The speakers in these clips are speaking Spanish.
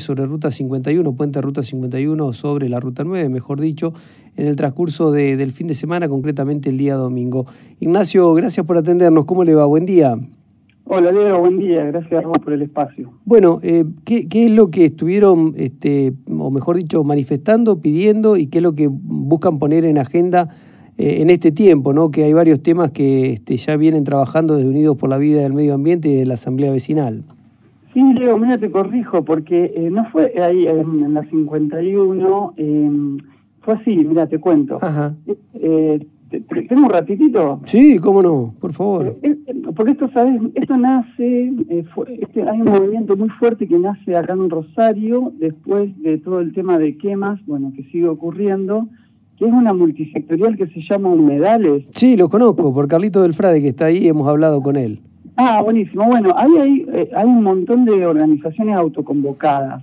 sobre Ruta 51, Puente Ruta 51 sobre la Ruta 9, mejor dicho, en el transcurso del fin de semana, concretamente el día domingo. Ignacio, gracias por atendernos. ¿Cómo le va? Buen día. Hola, Diego, buen día. Gracias a vos por el espacio. Bueno, eh, ¿qué, es lo que estuvieron, este, o mejor dicho, manifestando, pidiendo y qué es lo que buscan poner en agenda eh, en este tiempo, ¿no? Que hay varios temas que este, ya vienen trabajando desde Unidos por la Vida del Medio Ambiente y de la Asamblea Vecinal. Sí, Leo, mira, te corrijo, porque eh, no fue ahí en, la 51, eh, fue así, mira, te cuento. Ajá. Eh, ¿Tengo un ratitito? Sí, cómo no, por favor. porque esto, ¿sabes? Esto nace, este, hay un movimiento muy fuerte que nace acá en Rosario, después de todo el tema de quemas, bueno, que sigue ocurriendo, que es una multisectorial que se llama Humedales. Sí, lo conozco, por Carlito del Frade, que está ahí, hemos hablado con él. Ah, buenísimo. Bueno, ahí hay, eh, hay un montón de organizaciones autoconvocadas.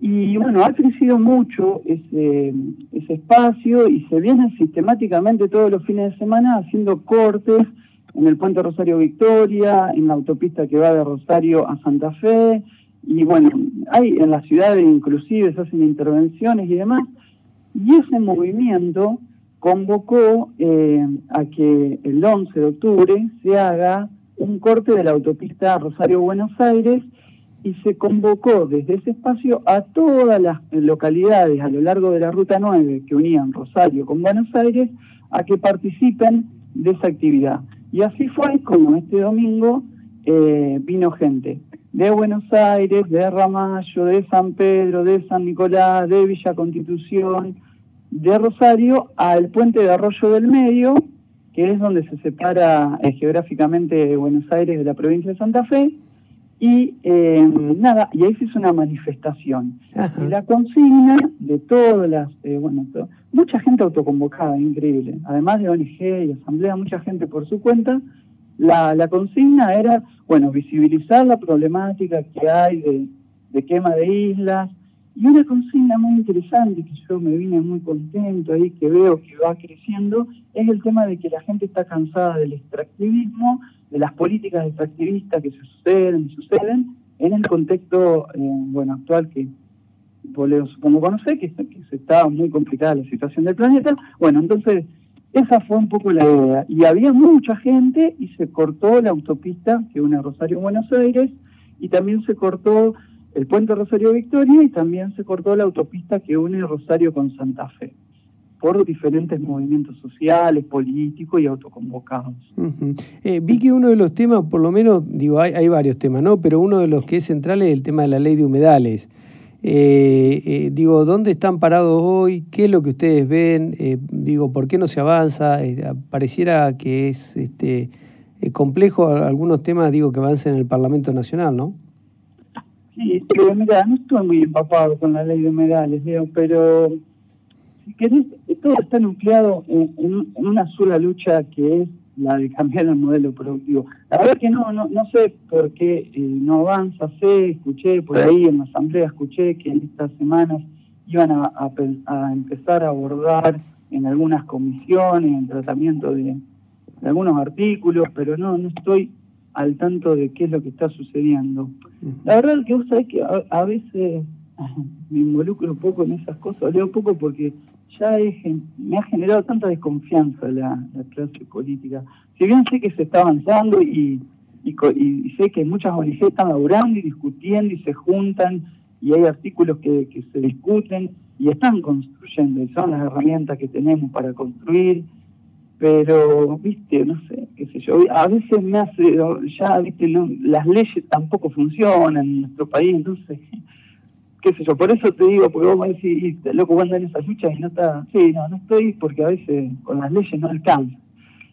Y bueno, ha crecido mucho ese, ese espacio y se vienen sistemáticamente todos los fines de semana haciendo cortes en el puente Rosario Victoria, en la autopista que va de Rosario a Santa Fe, y bueno, hay en las ciudades inclusive se hacen intervenciones y demás, y ese movimiento convocó eh, a que el 11 de octubre se haga un corte de la autopista Rosario-Buenos Aires y se convocó desde ese espacio a todas las localidades a lo largo de la Ruta 9 que unían Rosario con Buenos Aires a que participen de esa actividad. Y así fue como este domingo eh, vino gente de Buenos Aires, de Ramallo, de San Pedro, de San Nicolás, de Villa Constitución, de Rosario al puente de Arroyo del Medio, que es donde se separa eh, geográficamente Buenos Aires de la provincia de Santa Fe. Y eh, nada, y ahí se hizo una manifestación. Y la consigna de todas las, eh, bueno, mucha gente autoconvocada, increíble, además de ONG y asamblea, mucha gente por su cuenta, la, la consigna era, bueno, visibilizar la problemática que hay de, de quema de islas, y una consigna muy interesante que yo me vine muy contento ahí, que veo que va creciendo, es el tema de que la gente está cansada del extractivismo, de las políticas extractivistas que se suceden y suceden en el contexto eh, bueno actual que vos supongo conocer, que, se está muy complicada la situación del planeta. Bueno, entonces esa fue un poco la idea. Y había mucha gente y se cortó la autopista que une Rosario Buenos Aires y también se cortó el puente Rosario Victoria y también se cortó la autopista que une Rosario con Santa Fe por diferentes movimientos sociales, políticos y autoconvocados. Eh, vi que uno de los temas, por lo menos, digo, hay, varios temas, ¿no? Pero uno de los que es central es el tema de la ley de humedales. Eh, eh, digo, ¿dónde están parados hoy? ¿Qué es lo que ustedes ven? digo, ¿por qué no se avanza? pareciera que es este, complejo algunos temas, digo, que avancen en el Parlamento Nacional, ¿no? Sí, pero mira, no estoy muy empapado con la ley de humedales, Leo, pero si querés, todo está nucleado en, una sola lucha que es la de cambiar el modelo productivo. La verdad que no, no, no sé por qué eh, no avanza, sé, escuché por ahí en la asamblea, escuché que en estas semanas iban a, a, empezar a abordar en algunas comisiones el tratamiento de algunos artículos, pero no, no estoy al tanto de qué es lo que está sucediendo. La verdad es que vos sabés que a, veces me involucro un poco en esas cosas, leo un poco porque ya me ha generado tanta desconfianza la, clase política. Si bien sé que se está avanzando y, y, sé que muchas ONG están laburando y discutiendo y se juntan y hay artículos que, que se discuten y están construyendo y son las herramientas que tenemos para construir pero, viste, no sé, qué sé yo, a veces me hace, ya, viste, las leyes tampoco funcionan en nuestro país, entonces, qué sé yo, por eso te digo, porque vos me decís, loco, vos andás en esas luchas y no está, sí, no, no estoy porque a veces con las leyes no alcanza.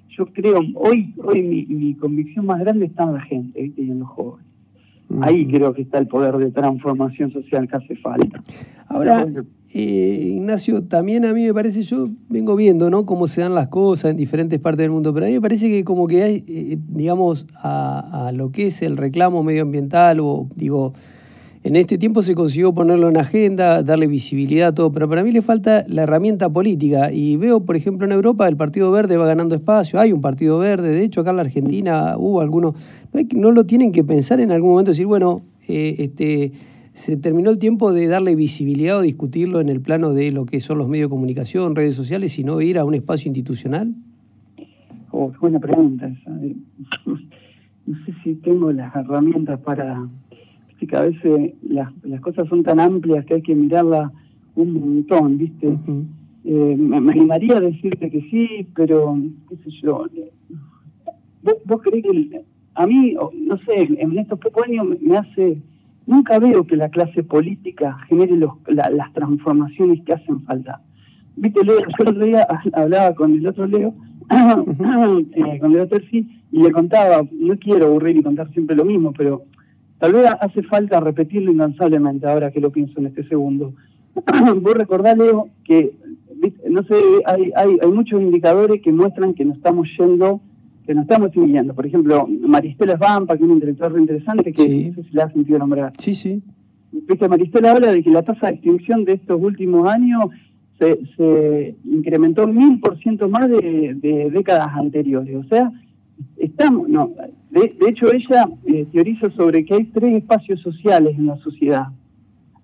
Yo creo, hoy, hoy mi, mi convicción más grande está en la gente, viste, y en los jóvenes. Ahí creo que está el poder de transformación social que hace falta. Ahora, eh, Ignacio, también a mí me parece, yo vengo viendo ¿no? cómo se dan las cosas en diferentes partes del mundo, pero a mí me parece que como que hay, eh, digamos, a, lo que es el reclamo medioambiental o, digo, en este tiempo se consiguió ponerlo en agenda, darle visibilidad a todo, pero para mí le falta la herramienta política. Y veo, por ejemplo, en Europa el Partido Verde va ganando espacio, hay un Partido Verde, de hecho acá en la Argentina hubo algunos, no, lo tienen que pensar en algún momento, decir, bueno, eh, este, se terminó el tiempo de darle visibilidad o discutirlo en el plano de lo que son los medios de comunicación, redes sociales, y no ir a un espacio institucional? Oh, buena pregunta esa. No sé si tengo las herramientas para... que a veces las, cosas son tan amplias que hay que mirarlas un montón, ¿viste? Eh, me, animaría a decirte que sí, pero, qué sé yo, ¿vos, vos creés que a mí, no sé, en estos pocos años me hace, nunca veo que la clase política genere los, las transformaciones que hacen falta. Viste, Leo, yo el otro día hablaba con el otro Leo, eh, con Leo Terzi, y le contaba, no quiero aburrir y contar siempre lo mismo, pero tal vez hace falta repetirlo incansablemente ahora que lo pienso en este segundo. Vos recordás, Leo, que no sé, hay, hay, hay muchos indicadores que muestran que nos estamos yendo, que nos estamos siguiendo. Por ejemplo, Maristela Svampa, que es un intelectual interesante, que no sé si le ha sentido nombrar. Sí, sí. Viste, Maristela habla de que la tasa de extinción de estos últimos años se, se incrementó mil por ciento más de, de, décadas anteriores. O sea, estamos, no, de, hecho ella eh, teoriza sobre que hay tres espacios sociales en la sociedad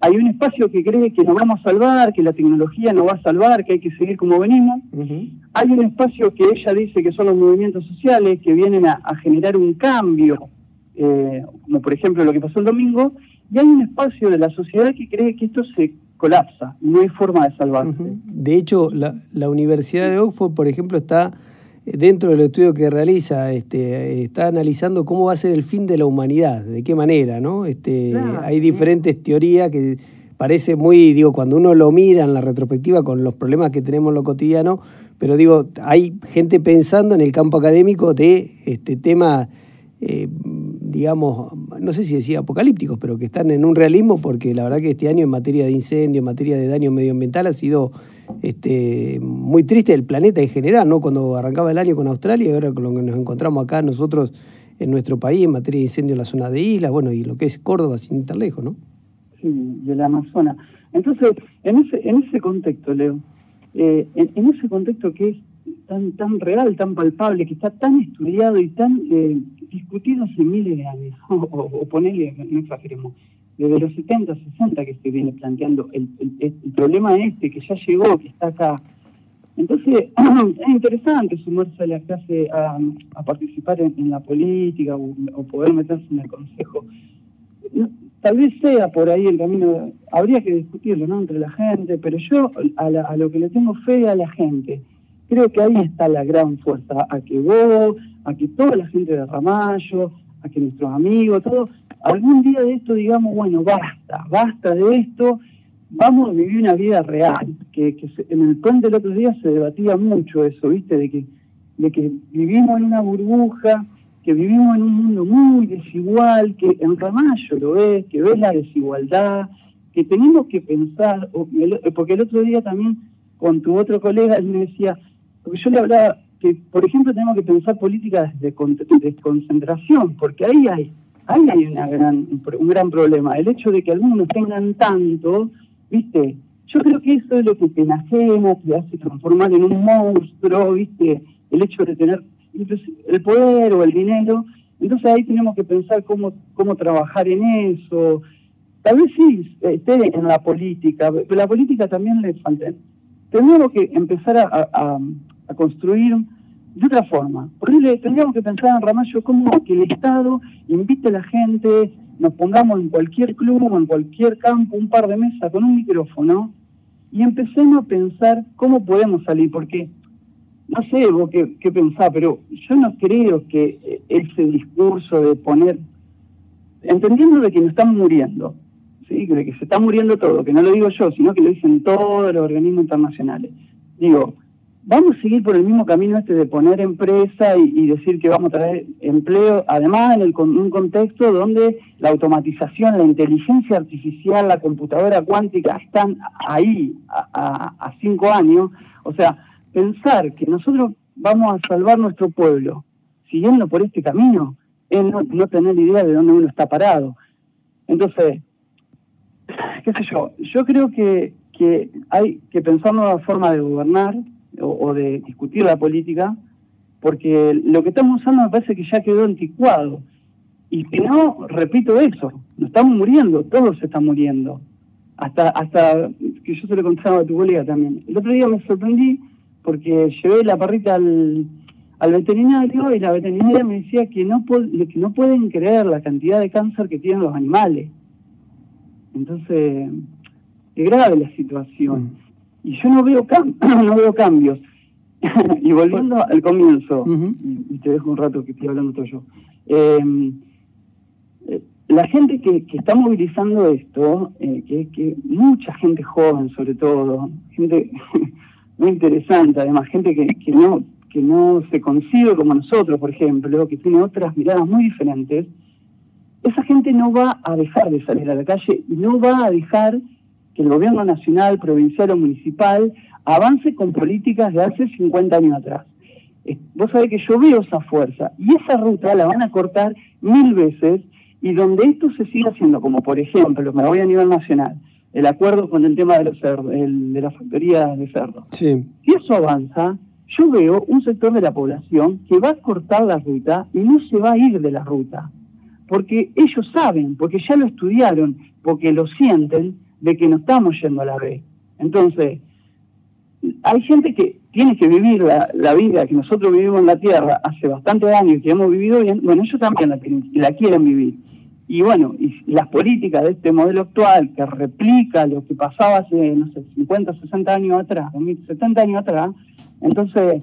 hay un espacio que cree que nos vamos a salvar, que la tecnología nos va a salvar, que hay que seguir como venimos. Hay un espacio que ella dice que son los movimientos sociales, que vienen a, generar un cambio, eh, como por ejemplo lo que pasó el domingo. Y hay un espacio de la sociedad que cree que esto se colapsa, no hay forma de salvarse. De hecho, la, la Universidad de Oxford, por ejemplo, está dentro del estudio que realiza, este, está analizando cómo va a ser el fin de la humanidad, de qué manera, ¿no? Este, hay diferentes teorías que parece muy, digo, cuando uno lo mira en la retrospectiva con los problemas que tenemos en lo cotidiano, pero digo, hay gente pensando en el campo académico de este tema, eh, digamos, no sé si decía apocalípticos, pero que están en un realismo porque la verdad que este año en materia de incendio, en materia de daño medioambiental ha sido este, muy triste el planeta en general, ¿no? Cuando arrancaba el año con Australia y ahora con lo que nos encontramos acá nosotros en nuestro país en materia de incendio en la zona de islas, bueno, y lo que es Córdoba sin estar lejos, ¿no? Sí, y el Amazonas. Entonces, en ese, en ese contexto, Leo, eh, en, ese contexto que es tan, tan real, tan palpable, que está tan estudiado y tan eh, discutido hace miles de años, o, o, ponerle, no exageremos, desde los 70, 60 que se viene planteando el, problema este que ya llegó, que está acá. Entonces, es interesante sumarse a la clase a, participar en, la política o, poder meterse en el consejo. Tal vez sea por ahí el camino, habría que discutirlo ¿no? entre la gente, pero yo a, a lo que le tengo fe a la gente. Creo que ahí está la gran fuerza, a que vos, a que toda la gente de Ramallo, a que nuestros amigos, todos algún día de esto digamos, bueno, basta, basta de esto, vamos a vivir una vida real. Que, en el puente del otro día se debatía mucho eso, ¿viste? De que, de que vivimos en una burbuja, que vivimos en un mundo muy desigual, que en Ramallo lo ves, que ves la desigualdad, que tenemos que pensar, porque el otro día también con tu otro colega, él me decía, porque yo le hablaba que, por ejemplo, tenemos que pensar políticas de concentración, porque ahí hay ahí hay una gran, un gran problema. El hecho de que algunos tengan tanto, ¿viste? Yo creo que eso es lo que te enajena, te hace transformar en un monstruo, ¿viste? El hecho de tener el poder o el dinero. Entonces ahí tenemos que pensar cómo, cómo trabajar en eso. Tal vez sí esté en la política, pero la política también le falta. Tenemos que empezar a, construir de otra forma. Por eso tendríamos que pensar en Ramallo como que el Estado invite a la gente, nos pongamos en cualquier club o en cualquier campo un par de mesas con un micrófono y empecemos a pensar cómo podemos salir, porque no sé vos qué, qué pensás, pero yo no creo que ese discurso de poner, entendiendo de que nos están muriendo, ¿sí? de que se está muriendo todo, que no lo digo yo, sino que lo dicen todos los organismos internacionales. Digo, vamos a seguir por el mismo camino este de poner empresa y, decir que vamos a traer empleo, además en un contexto donde la automatización, la inteligencia artificial, la computadora cuántica están ahí a, cinco años. O sea, pensar que nosotros vamos a salvar nuestro pueblo siguiendo por este camino es no tener idea de dónde uno está parado. Entonces, qué sé yo, yo creo que, que hay que pensar nueva forma de gobernar, o, de discutir la política, porque lo que estamos usando me parece que ya quedó anticuado. Y si no, repito eso, nos estamos muriendo, todos se están muriendo. Hasta, hasta que yo se lo contaba a tu colega también. El otro día me sorprendí porque llevé la parrita al, al veterinario y la veterinaria me decía que no, que no pueden creer la cantidad de cáncer que tienen los animales. Entonces, es grave la situación. Mm. Y yo no veo, no veo cambios. y volviendo al comienzo, y te dejo un rato que estoy hablando todo yo. Em, eh, la gente que, está movilizando esto, eh, que, que mucha gente joven sobre todo, gente muy interesante, además gente que, que no que no se concibe como nosotros, por ejemplo, que tiene otras miradas muy diferentes, esa gente no va a dejar de salir a la calle y no va a dejar que el gobierno nacional, provincial o municipal avance con políticas de hace 50 años atrás. Vos sabés que yo veo esa fuerza y esa ruta la van a cortar mil veces y donde esto se siga haciendo, como por ejemplo, me voy a nivel nacional, el acuerdo con el tema de los cerdos, de la factoría de cerdos. Sí. Si eso avanza, yo veo un sector de la población que va a cortar la ruta y no se va a ir de la ruta, porque ellos saben, porque ya lo estudiaron, porque lo sienten de que no estamos yendo a la B. Entonces, hay gente que tiene que vivir la, vida que nosotros vivimos en la Tierra hace bastantes años y que hemos vivido bien, bueno, ellos también la, la quieren vivir. Y bueno, y las políticas de este modelo actual que replica lo que pasaba hace, no sé, 50, 60 años atrás, 70 años atrás, entonces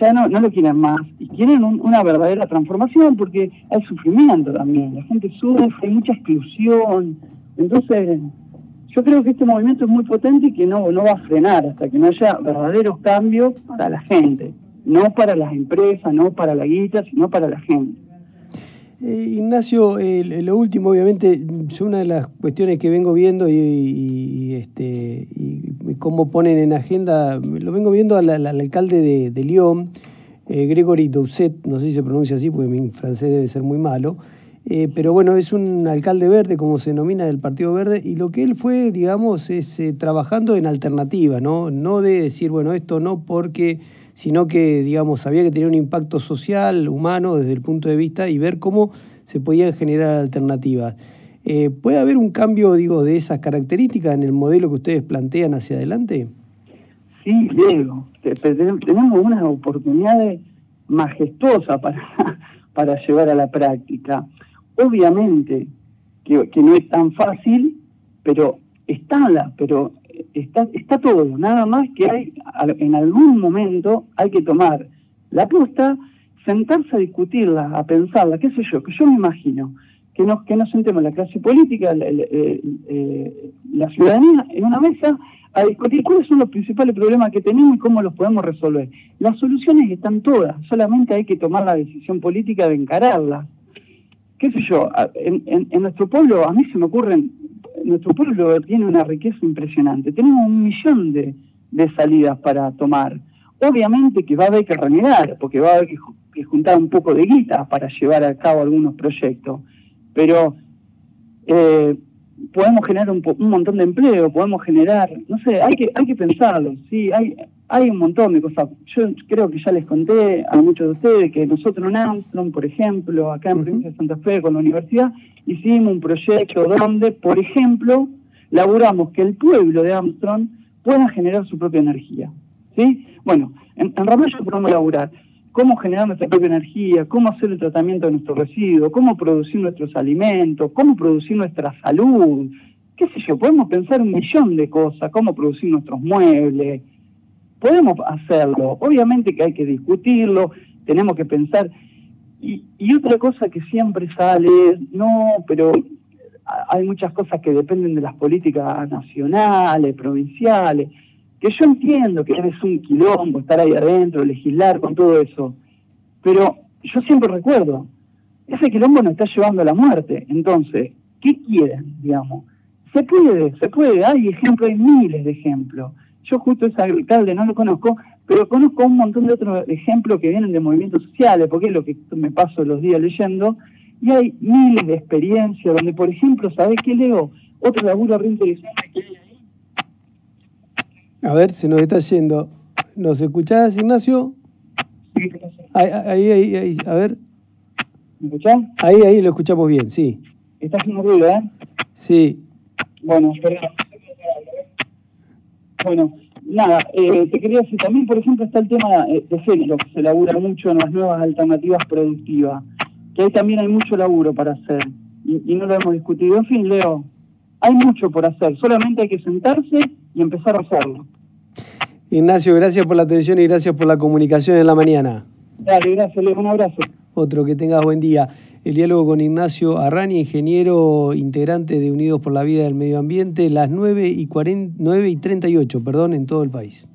ya no, no lo quieren más y quieren una verdadera transformación porque hay sufrimiento también, la gente sufre, hay mucha exclusión. Entonces, yo creo que este movimiento es muy potente y que no, no va a frenar hasta que no haya verdaderos cambios para la gente, no para las empresas, no para la guita, sino para la gente. Eh, Ignacio, lo último, obviamente, es una de las cuestiones que vengo viendo y, este, y cómo ponen en agenda, lo vengo viendo al, alcalde de, Lyon, eh, Gregory Doucet, no sé si se pronuncia así porque mi francés debe ser muy malo, eh, pero bueno, es un alcalde verde, como se denomina del Partido Verde, y lo que él fue, digamos, es trabajando en alternativa, ¿no? No de decir, bueno, esto no porque sino que, digamos, había que tener un impacto social, humano, desde el punto de vista y ver cómo se podían generar alternativas. Eh, ¿Puede haber un cambio, digo, de esas características en el modelo que ustedes plantean hacia adelante? Sí, Diego. Tenemos unas oportunidades majestuosas para, para llevar a la práctica. Obviamente que, que no es tan fácil, pero está pero está, está todo, nada más que hay, en algún momento hay que tomar la apuesta, sentarse a discutirla, a pensarla, qué sé yo, que yo me imagino, que nos, que nos sentemos la clase política, la, eh, la ciudadanía, en una mesa a discutir cuáles son los principales problemas que tenemos y cómo los podemos resolver. Las soluciones están todas, solamente hay que tomar la decisión política de encararlas. ¿Qué sé yo? En, nuestro pueblo a mí se me ocurren nuestro pueblo tiene una riqueza impresionante. Tenemos un millón de, salidas para tomar. Obviamente que va a haber que renegar, porque va a haber que, juntar un poco de guita para llevar a cabo algunos proyectos. Pero eh, podemos generar un, un, montón de empleo, podemos generar, no sé, hay que, hay que pensarlo, sí, hay, hay un montón de cosas. Yo creo que ya les conté a muchos de ustedes que nosotros en Armstrong, por ejemplo, acá en Provincia de Santa Fe con la universidad, hicimos un proyecto donde, por ejemplo, laburamos que el pueblo de Armstrong pueda generar su propia energía. ¿sí? Bueno, en, en Ramallo podemos laburar cómo generar nuestra propia energía, cómo hacer el tratamiento de nuestros residuos, cómo producir nuestros alimentos, cómo producir nuestra salud, qué sé yo, podemos pensar un millón de cosas, cómo producir nuestros muebles, podemos hacerlo, obviamente que hay que discutirlo, tenemos que pensar. Y, otra cosa que siempre sale no, pero hay muchas cosas que dependen de las políticas nacionales, provinciales, que yo entiendo que es un quilombo estar ahí adentro, legislar con todo eso, pero yo siempre recuerdo, ese quilombo nos está llevando a la muerte, entonces, ¿qué quieren, digamos? Se puede, se puede, hay ejemplos, hay miles de ejemplos. Yo justo ese alcalde no lo conozco, pero conozco un montón de otros ejemplos que vienen de movimientos sociales, porque es lo que me paso los días leyendo, y hay miles de experiencias donde, por ejemplo, ¿sabés qué leo? Otro laburo re interesante que hay ahí. A ver, se nos está yendo. ¿Nos escuchás, Ignacio? Ahí, ahí, ahí, a ver. ¿Me escuchás? Ahí, ahí lo escuchamos bien, sí. Está haciendo ruido, ¿eh? Sí. Bueno, perdón. Bueno, nada, eh, te quería decir, también por ejemplo está el tema de género, que se labura mucho en las nuevas alternativas productivas, que ahí también hay mucho laburo para hacer y, y no lo hemos discutido. En fin, Leo, hay mucho por hacer, solamente hay que sentarse y empezar a hacerlo. Ignacio, gracias por la atención y gracias por la comunicación en la mañana. Dale, gracias, Leo, un abrazo. Otro, que tengas buen día. El diálogo con Ignacio Arrani, ingeniero integrante de Unidos por la Vida del Medio Ambiente, las 9 y, 40, 9 y 38 perdón, en todo el país.